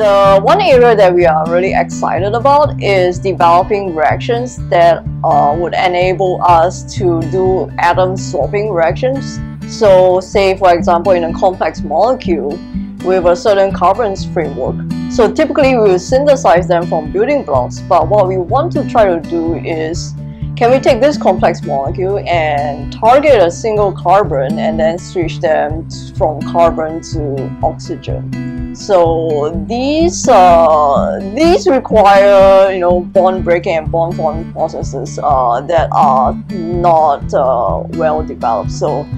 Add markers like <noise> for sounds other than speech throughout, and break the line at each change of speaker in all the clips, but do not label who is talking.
The one area that we are really excited about is developing reactions that uh, would enable us to do atom swapping reactions. So say for example in a complex molecule with a certain carbons framework. So typically we will synthesize them from building blocks but what we want to try to do is can we take this complex molecule and target a single carbon and then switch them from carbon to oxygen? So these uh, these require you know bond breaking and bond forming processes uh, that are not uh, well developed. So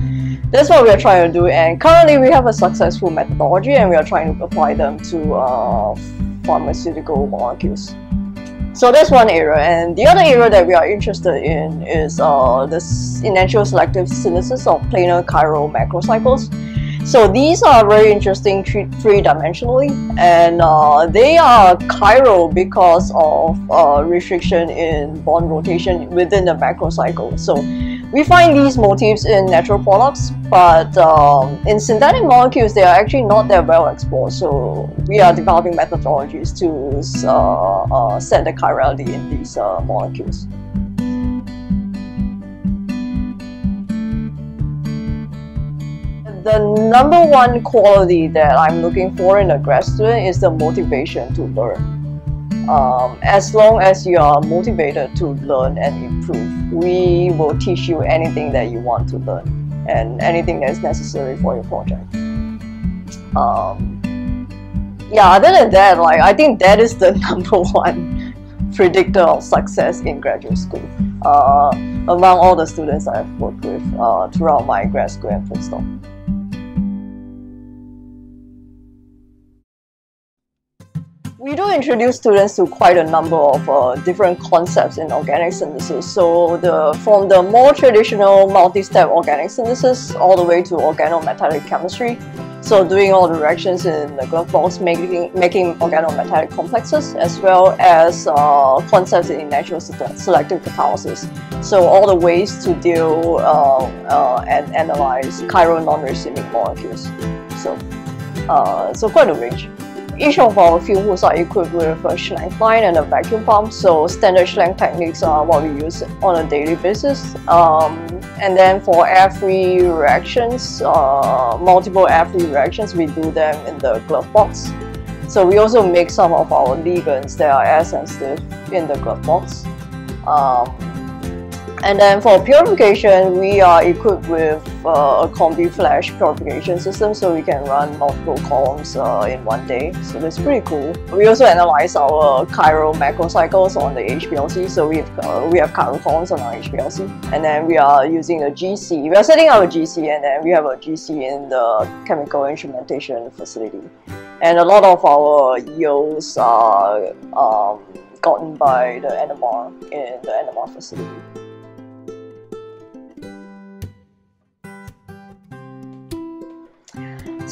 that's what we are trying to do and currently we have a successful methodology and we are trying to apply them to uh, pharmaceutical molecules. So that's one area, and the other area that we are interested in is uh, the enantiomer selective synthesis of planar chiral macrocycles. So these are very interesting three-dimensionally, and uh, they are chiral because of uh, restriction in bond rotation within the macrocycle. So we find these motifs in natural products, but um, in synthetic molecules, they are actually not that well explored. So we are developing methodologies to uh, uh, set the chirality in these uh, molecules. The number one quality that I'm looking for in a grad student is the motivation to learn. Um, as long as you are motivated to learn and improve, we will teach you anything that you want to learn and anything that is necessary for your project. Um, yeah, other than that, like I think that is the <laughs> number one predictor of success in graduate school uh, among all the students I've worked with uh, throughout my grad school and postdoc. We do introduce students to quite a number of uh, different concepts in organic synthesis. So the from the more traditional multi-step organic synthesis all the way to organometallic chemistry. So doing all the reactions in the glove box, making, making organometallic complexes, as well as uh, concepts in enantioselective catalysis. So all the ways to deal uh, uh and analyze chiral non-racemic molecules. So, uh, so quite a range. Each of our fume hoods are equipped with a Schlenk line and a vacuum pump, so standard Schlenk techniques are what we use on a daily basis. Um, and then for air-free reactions, uh, multiple air-free reactions, we do them in the glove box. So we also make some of our ligands that are air sensitive in the glove box. Um, and then for purification, we are equipped with uh, a CombiFlash purification system so we can run multiple columns uh, in one day. So that's pretty cool. We also analyze our chiral macrocycles on the HPLC. So we have, uh, we have chiral columns on our HPLC. And then we are using a GC. We are setting up a GC and then we have a GC in the chemical instrumentation facility. And a lot of our yields are um, gotten by the NMR in the NMR facility.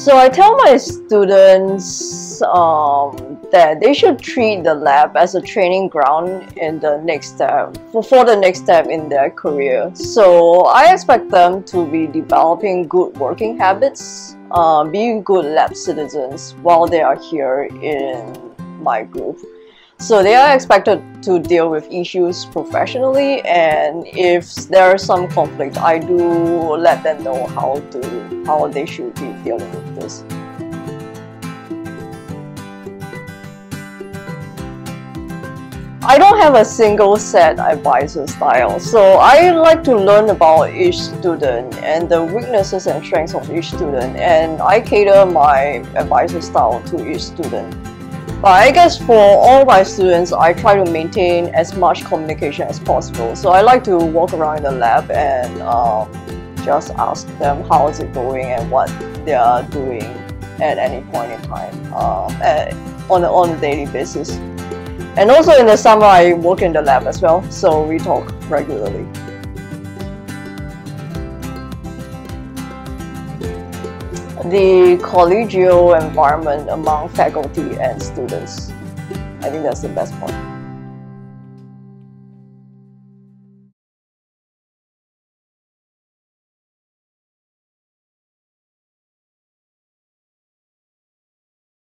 So I tell my students um, that they should treat the lab as a training ground in the next step, for, the next step in their career. So I expect them to be developing good working habits, uh, being good lab citizens while they are here in my group. So they are expected to deal with issues professionally and if there is some conflict, I do let them know how to how they should be dealing with I don't have a single set advisor style, so I like to learn about each student and the weaknesses and strengths of each student and I cater my advisor style to each student. But I guess for all my students, I try to maintain as much communication as possible. So I like to walk around the lab and um, just ask them how is it going and what they are doing at any point in time um, at, on, a, on a daily basis. And also in the summer, I work in the lab as well, so we talk regularly. the collegial environment among faculty and students. I think that's the best part.